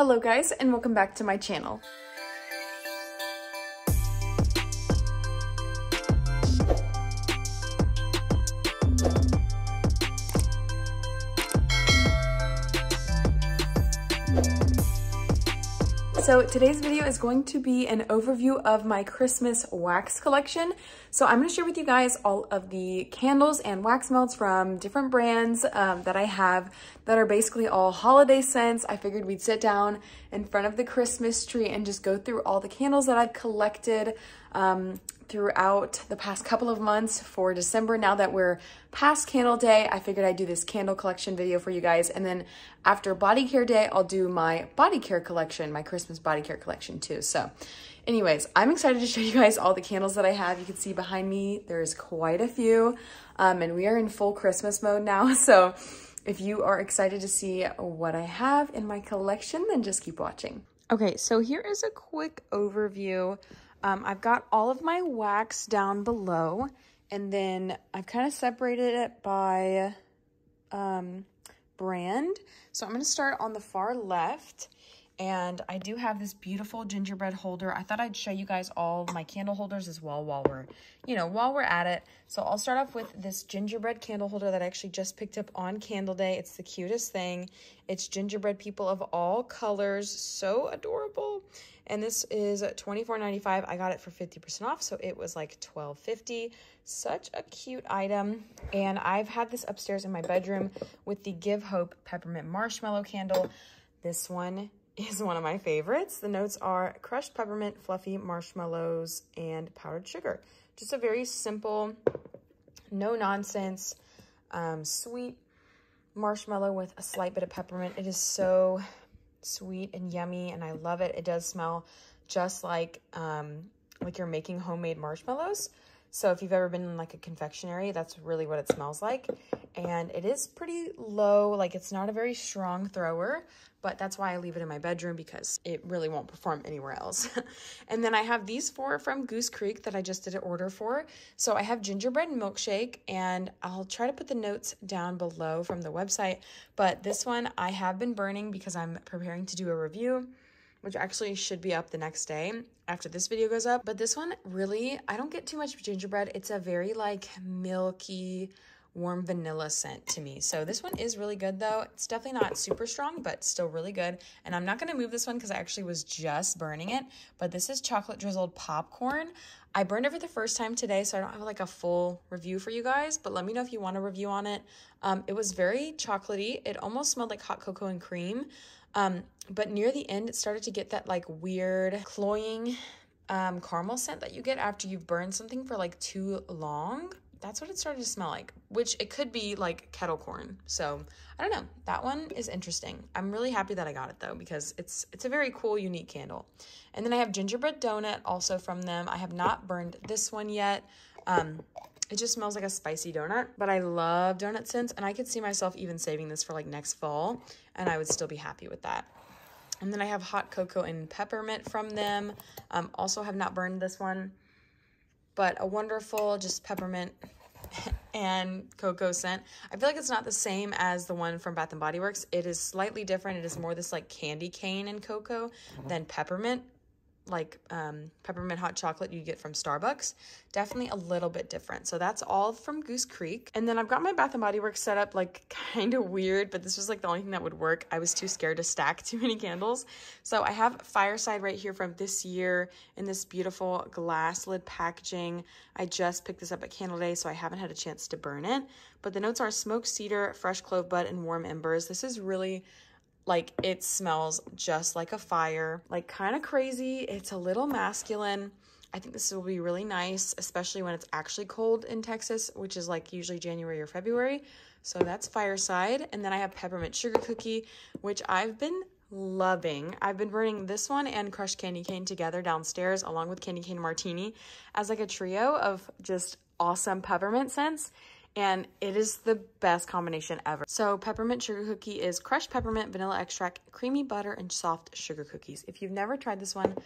Hello guys and welcome back to my channel. So today's video is going to be an overview of my Christmas wax collection. So I'm gonna share with you guys all of the candles and wax melts from different brands um, that I have that are basically all holiday scents. I figured we'd sit down in front of the Christmas tree and just go through all the candles that I've collected. Um, throughout the past couple of months for December. Now that we're past candle day, I figured I'd do this candle collection video for you guys. And then after body care day, I'll do my body care collection, my Christmas body care collection too. So anyways, I'm excited to show you guys all the candles that I have. You can see behind me, there's quite a few. Um, and we are in full Christmas mode now. So if you are excited to see what I have in my collection, then just keep watching. Okay, so here is a quick overview um, I've got all of my wax down below and then I've kind of separated it by um, brand. So I'm going to start on the far left and I do have this beautiful gingerbread holder. I thought I'd show you guys all my candle holders as well while we're, you know, while we're at it. So I'll start off with this gingerbread candle holder that I actually just picked up on Candle Day. It's the cutest thing. It's gingerbread people of all colors. So adorable. And this is $24.95. I got it for 50% off, so it was like $12.50. Such a cute item. And I've had this upstairs in my bedroom with the Give Hope Peppermint Marshmallow Candle. This one is one of my favorites. The notes are crushed peppermint, fluffy marshmallows, and powdered sugar. Just a very simple, no nonsense, um, sweet marshmallow with a slight bit of peppermint. It is so sweet and yummy, and I love it. It does smell just like um, like you're making homemade marshmallows. So if you've ever been in like a confectionery, that's really what it smells like. And it is pretty low, like it's not a very strong thrower, but that's why I leave it in my bedroom because it really won't perform anywhere else. and then I have these four from Goose Creek that I just did an order for. So I have gingerbread milkshake and I'll try to put the notes down below from the website. But this one I have been burning because I'm preparing to do a review which actually should be up the next day after this video goes up. But this one really, I don't get too much gingerbread. It's a very like milky, warm vanilla scent to me. So this one is really good though. It's definitely not super strong, but still really good. And I'm not gonna move this one because I actually was just burning it, but this is chocolate drizzled popcorn. I burned it for the first time today, so I don't have like a full review for you guys, but let me know if you want a review on it. Um, it was very chocolatey. It almost smelled like hot cocoa and cream. Um, but near the end, it started to get that like weird cloying um, caramel scent that you get after you've burned something for like too long. That's what it started to smell like, which it could be like kettle corn. So I don't know. That one is interesting. I'm really happy that I got it though because it's it's a very cool, unique candle. And then I have gingerbread donut also from them. I have not burned this one yet. Um, it just smells like a spicy donut, but I love donut scents and I could see myself even saving this for like next fall and I would still be happy with that. And then I have hot cocoa and peppermint from them. Um, also have not burned this one, but a wonderful just peppermint and cocoa scent. I feel like it's not the same as the one from Bath & Body Works. It is slightly different. It is more this like candy cane and cocoa than peppermint like um, peppermint hot chocolate you get from Starbucks. Definitely a little bit different. So that's all from Goose Creek. And then I've got my Bath & Body Works set up like kind of weird, but this was like the only thing that would work. I was too scared to stack too many candles. So I have Fireside right here from this year in this beautiful glass lid packaging. I just picked this up at Candle Day, so I haven't had a chance to burn it. But the notes are smoked cedar, fresh clove bud, and warm embers. This is really like it smells just like a fire, like kind of crazy. It's a little masculine. I think this will be really nice, especially when it's actually cold in Texas, which is like usually January or February. So that's Fireside. And then I have Peppermint Sugar Cookie, which I've been loving. I've been burning this one and crushed candy cane together downstairs along with candy cane martini as like a trio of just awesome peppermint scents and it is the best combination ever. So peppermint sugar cookie is crushed peppermint, vanilla extract, creamy butter, and soft sugar cookies. If you've never tried this one,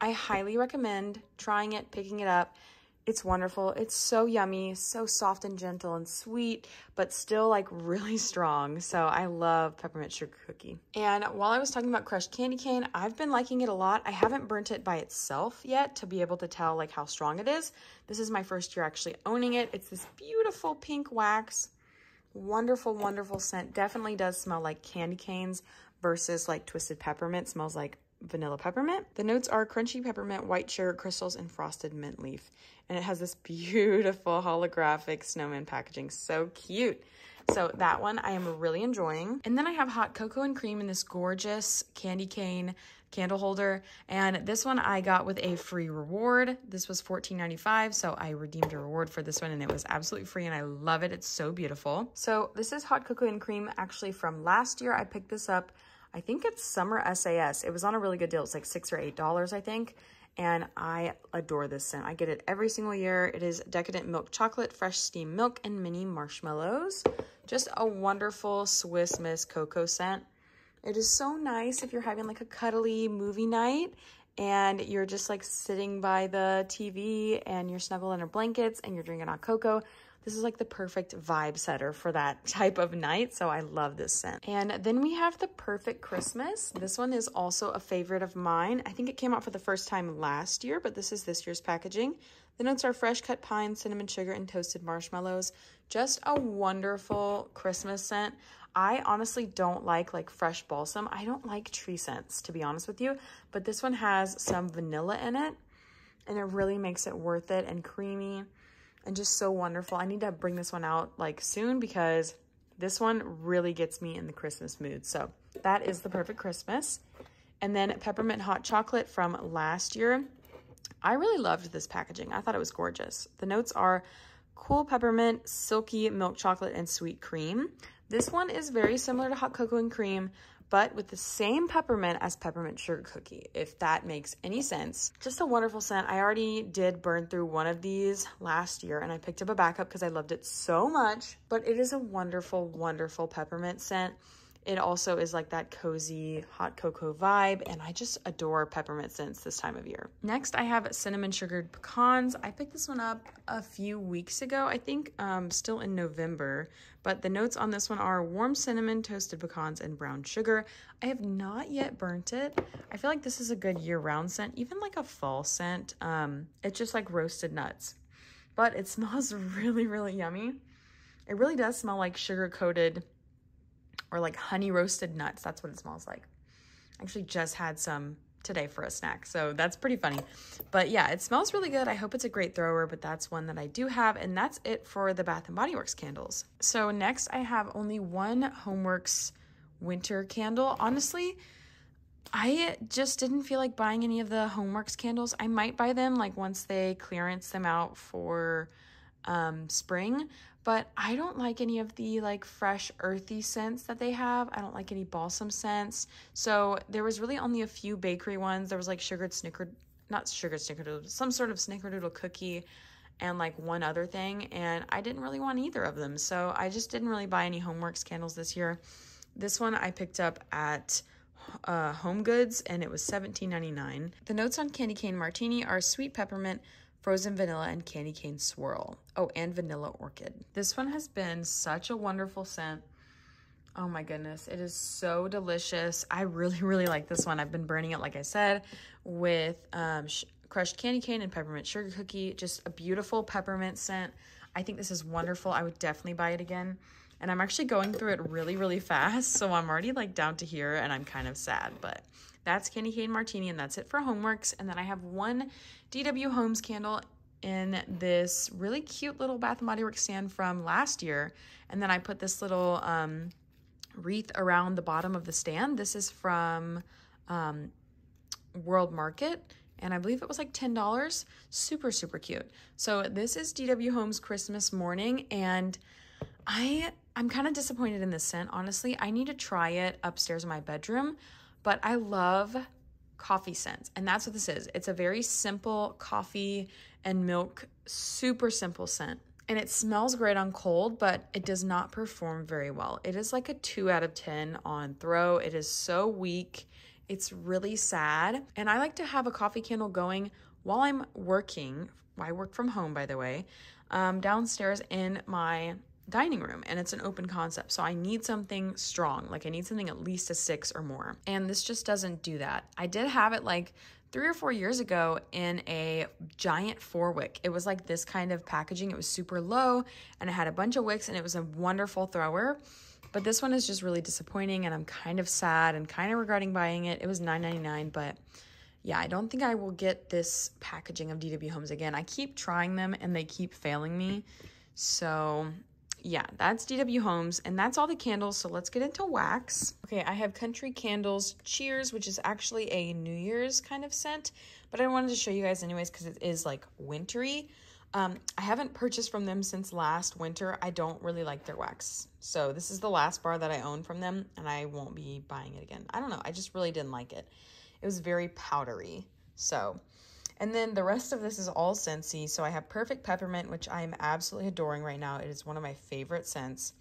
I highly recommend trying it, picking it up. It's wonderful. It's so yummy, so soft and gentle and sweet, but still like really strong. So I love peppermint sugar cookie. And while I was talking about crushed candy cane, I've been liking it a lot. I haven't burnt it by itself yet to be able to tell like how strong it is. This is my first year actually owning it. It's this beautiful pink wax. Wonderful, wonderful scent. Definitely does smell like candy canes versus like twisted peppermint. Smells like vanilla peppermint. The notes are crunchy peppermint, white sugar crystals, and frosted mint leaf. And it has this beautiful holographic snowman packaging. So cute. So that one I am really enjoying. And then I have hot cocoa and cream in this gorgeous candy cane candle holder. And this one I got with a free reward. This was $14.95, so I redeemed a reward for this one and it was absolutely free and I love it. It's so beautiful. So this is hot cocoa and cream actually from last year. I picked this up I think it's Summer SAS. It was on a really good deal. It's like six or eight dollars, I think. And I adore this scent. I get it every single year. It is Decadent Milk Chocolate, Fresh Steamed Milk, and Mini Marshmallows. Just a wonderful Swiss Miss Cocoa scent. It is so nice if you're having like a cuddly movie night and you're just like sitting by the TV and you're snuggled under blankets and you're drinking hot cocoa. This is like the perfect vibe setter for that type of night. So I love this scent. And then we have the Perfect Christmas. This one is also a favorite of mine. I think it came out for the first time last year, but this is this year's packaging. The notes are fresh cut pine, cinnamon sugar, and toasted marshmallows. Just a wonderful Christmas scent. I honestly don't like like fresh balsam. I don't like tree scents, to be honest with you, but this one has some vanilla in it and it really makes it worth it and creamy and just so wonderful. I need to bring this one out like soon because this one really gets me in the Christmas mood. So that is the perfect Christmas. And then peppermint hot chocolate from last year. I really loved this packaging. I thought it was gorgeous. The notes are cool peppermint, silky milk chocolate, and sweet cream. This one is very similar to hot cocoa and cream, but with the same peppermint as peppermint sugar cookie, if that makes any sense. Just a wonderful scent. I already did burn through one of these last year and I picked up a backup because I loved it so much, but it is a wonderful, wonderful peppermint scent. It also is like that cozy hot cocoa vibe, and I just adore peppermint scents this time of year. Next, I have cinnamon sugared pecans. I picked this one up a few weeks ago, I think um, still in November, but the notes on this one are warm cinnamon, toasted pecans, and brown sugar. I have not yet burnt it. I feel like this is a good year-round scent, even like a fall scent. Um, it's just like roasted nuts, but it smells really, really yummy. It really does smell like sugar-coated or like honey roasted nuts. That's what it smells like. I actually just had some today for a snack. So that's pretty funny. But yeah, it smells really good. I hope it's a great thrower, but that's one that I do have. And that's it for the Bath & Body Works candles. So next I have only one Homeworx winter candle. Honestly, I just didn't feel like buying any of the Homeworx candles. I might buy them like once they clearance them out for um, spring, but I don't like any of the like fresh earthy scents that they have. I don't like any balsam scents. So there was really only a few bakery ones. There was like sugared snicker, not sugared snickerdoodle, some sort of snickerdoodle cookie and like one other thing. And I didn't really want either of them. So I just didn't really buy any Homeworx candles this year. This one I picked up at uh, Home Goods and it was $17.99. The notes on Candy Cane Martini are sweet peppermint, frozen vanilla and candy cane swirl. Oh, and vanilla orchid. This one has been such a wonderful scent. Oh my goodness, it is so delicious. I really, really like this one. I've been burning it, like I said, with um, crushed candy cane and peppermint sugar cookie. Just a beautiful peppermint scent. I think this is wonderful. I would definitely buy it again. And I'm actually going through it really, really fast. So I'm already like down to here and I'm kind of sad, but that's Candy Cane Martini and that's it for Homeworx. And then I have one DW Homes candle in this really cute little Bath & Body Works stand from last year. And then I put this little um, wreath around the bottom of the stand. This is from um, World Market and I believe it was like $10. Super, super cute. So this is DW Homes Christmas morning and I I'm kind of disappointed in this scent, honestly. I need to try it upstairs in my bedroom, but I love coffee scents, and that's what this is. It's a very simple coffee and milk, super simple scent. And it smells great on cold, but it does not perform very well. It is like a 2 out of 10 on throw. It is so weak. It's really sad. And I like to have a coffee candle going while I'm working I work from home, by the way, um, downstairs in my dining room and it's an open concept. So I need something strong. Like I need something at least a six or more. And this just doesn't do that. I did have it like three or four years ago in a giant four wick. It was like this kind of packaging. It was super low and it had a bunch of wicks and it was a wonderful thrower. But this one is just really disappointing and I'm kind of sad and kind of regretting buying it. It was $9.99, but yeah, I don't think I will get this packaging of DW Homes again. I keep trying them and they keep failing me. So yeah, that's DW Homes, and that's all the candles. So let's get into wax. Okay, I have Country Candles Cheers, which is actually a New Year's kind of scent, but I wanted to show you guys anyways because it is like wintry. Um, I haven't purchased from them since last winter. I don't really like their wax. So this is the last bar that I own from them, and I won't be buying it again. I don't know. I just really didn't like it. It was very powdery. So and then the rest of this is all Scentsy. So I have Perfect Peppermint, which I am absolutely adoring right now. It is one of my favorite scents.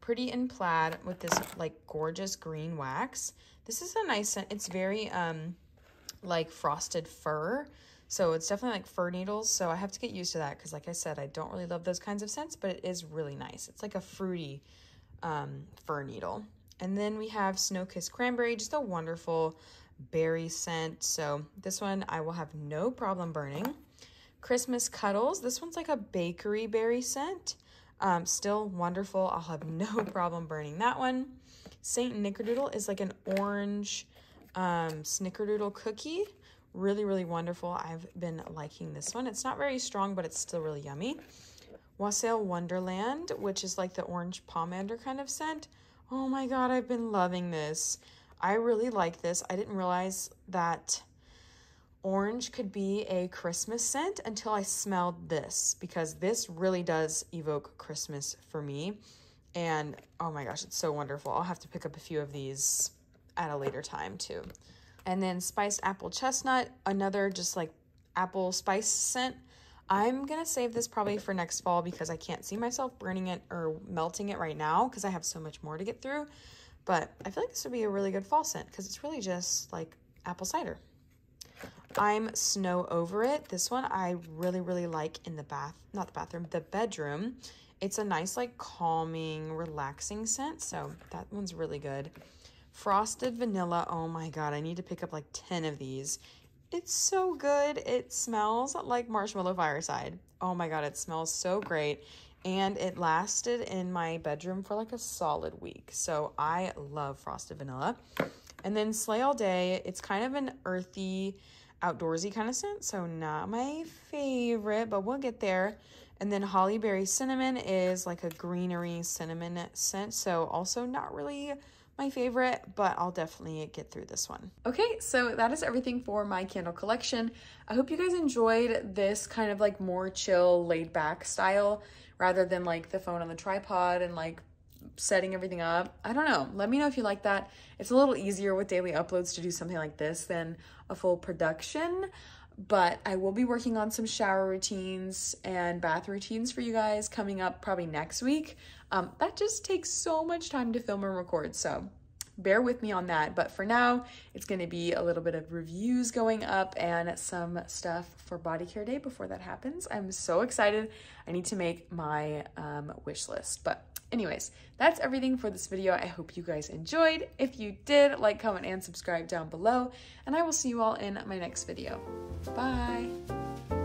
Pretty in Plaid with this like gorgeous green wax. This is a nice scent. It's very um like frosted fir. So it's definitely like fir needles. So I have to get used to that because like I said, I don't really love those kinds of scents, but it is really nice. It's like a fruity um, needle. And then we have Snow Kiss Cranberry, just a wonderful berry scent. So this one I will have no problem burning. Christmas Cuddles. This one's like a bakery berry scent. Um, still wonderful. I'll have no problem burning that one. Saint Nickerdoodle is like an orange um, snickerdoodle cookie. Really, really wonderful. I've been liking this one. It's not very strong, but it's still really yummy. Wassail Wonderland, which is like the orange pomander kind of scent. Oh my god, I've been loving this. I really like this. I didn't realize that orange could be a Christmas scent until I smelled this because this really does evoke Christmas for me. And oh my gosh, it's so wonderful. I'll have to pick up a few of these at a later time too. And then spiced apple chestnut, another just like apple spice scent. I'm going to save this probably for next fall because I can't see myself burning it or melting it right now because I have so much more to get through. But I feel like this would be a really good fall scent because it's really just like apple cider. I'm Snow Over It. This one I really, really like in the bath, not the bathroom, the bedroom. It's a nice, like, calming, relaxing scent. So that one's really good. Frosted Vanilla. Oh my God, I need to pick up like 10 of these. It's so good. It smells like Marshmallow Fireside. Oh my God, it smells so great and it lasted in my bedroom for like a solid week. So I love frosted vanilla. And then Sleigh All Day, it's kind of an earthy, outdoorsy kind of scent, so not my favorite, but we'll get there. And then Holly Berry Cinnamon is like a greenery cinnamon scent, so also not really my favorite, but I'll definitely get through this one. Okay, so that is everything for my candle collection. I hope you guys enjoyed this kind of like more chill, laid back style rather than like the phone on the tripod and like setting everything up. I don't know. Let me know if you like that. It's a little easier with daily uploads to do something like this than a full production. But I will be working on some shower routines and bath routines for you guys coming up probably next week. Um, that just takes so much time to film and record. So bear with me on that. But for now, it's going to be a little bit of reviews going up and some stuff for body care day before that happens. I'm so excited. I need to make my um, wish list. But anyways, that's everything for this video. I hope you guys enjoyed. If you did, like, comment, and subscribe down below. And I will see you all in my next video. Bye.